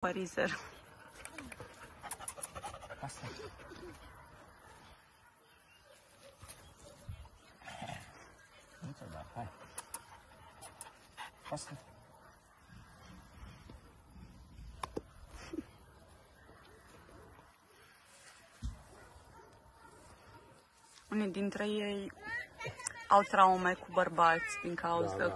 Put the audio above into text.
parizer. Asta. Nu ți-o da, hai. Asta. Unii dintre ei au traume cu bărbați din cauza Da, da.